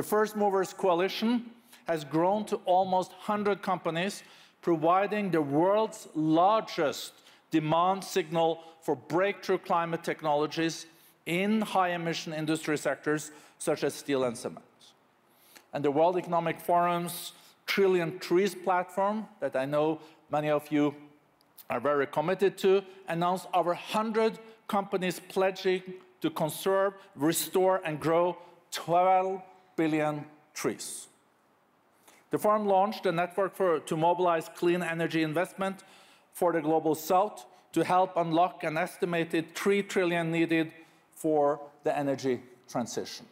The First Movers Coalition has grown to almost 100 companies, providing the world's largest demand signal for breakthrough climate technologies in high-emission industry sectors such as steel and cement. And the World Economic Forum's Trillion Trees platform, that I know many of you are very committed to, announced over 100 companies pledging to conserve, restore, and grow 12 billion trees. The forum launched a network for, to mobilize clean energy investment for the Global South to help unlock an estimated 3 trillion needed for the energy transition.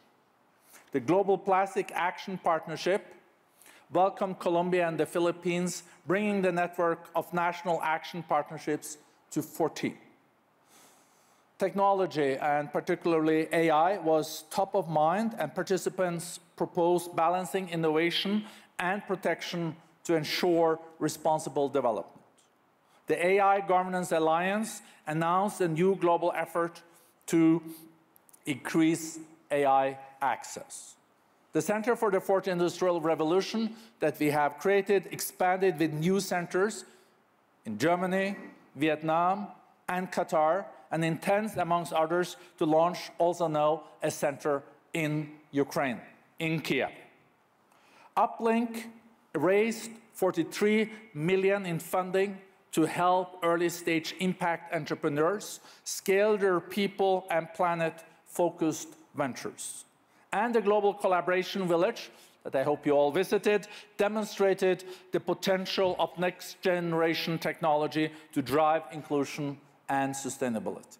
The Global Plastic Action Partnership welcomed Colombia and the Philippines, bringing the network of national action partnerships to 14. Technology, and particularly AI, was top of mind, and participants proposed balancing innovation and protection to ensure responsible development. The AI Governance Alliance announced a new global effort to increase AI access. The Center for the Fourth Industrial Revolution that we have created expanded with new centers in Germany, Vietnam, and Qatar, and intends, amongst others, to launch also now a center in Ukraine, in Kiev. Uplink raised 43 million in funding to help early stage impact entrepreneurs scale their people and planet focused ventures. And the Global Collaboration Village, that I hope you all visited, demonstrated the potential of next generation technology to drive inclusion and sustainability.